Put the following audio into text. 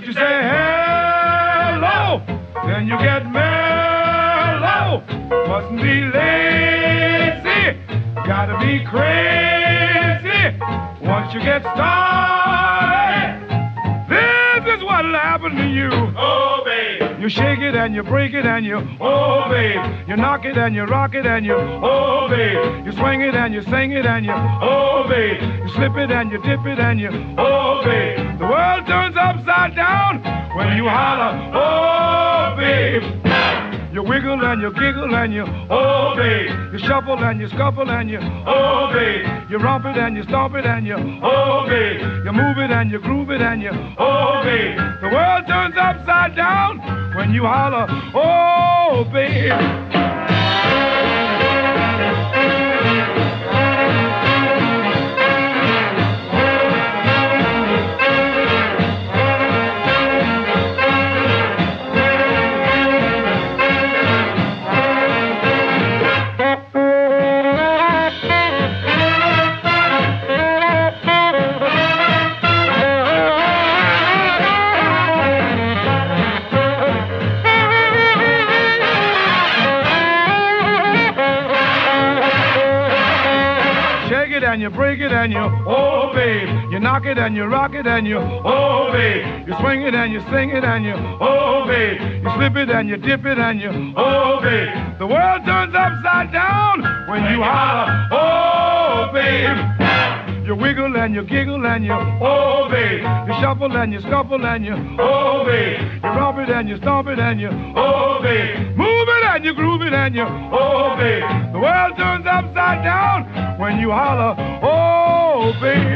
First you say hello, then you get mellow. Mustn't be lazy, gotta be crazy once you get started is what'll happen to you. Oh, babe. You shake it and you break it and you, oh babe. You knock it and you rock it and you, oh babe. You swing it and you sing it and you, oh babe. You slip it and you dip it and you, oh babe. The world turns upside down when you holler, oh babe. You wiggle and you giggle and you, babe. You shuffle and you scuffle and you, babe. You romp it and you stomp it and you, babe. You move it and you groove it and you, babe. The world turns upside down when you holler, oh and you break it and you, oh babe. You knock it and you rock it and you, oh babe. You swing it and you sing it and you, oh babe. You slip it and you dip it and you, oh babe. The world turns upside down when you holler, oh babe. You wiggle and you giggle and you, oh babe. You shuffle and you scuffle and you, oh babe. You romp it and you stomp it and you, oh babe. Move it and you groove it and you, oh babe. The world turns upside down when you holler, oh babe.